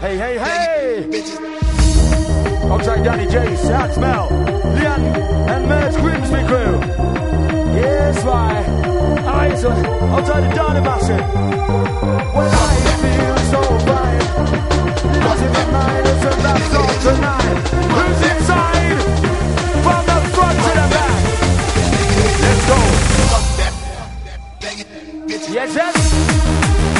Hey, hey, hey! Yeah, Alongside Danny J, Sad Smell, Leon, and Merge Grimsby crew. Yes, why? Eyes on, outside the Dynamaster. When I feel so fine, not even mine, it's a that's all tonight. Who's inside? From the front to the back. Let's go. Yes, yes.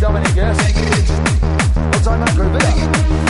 Dominic, yes. What's on that groove?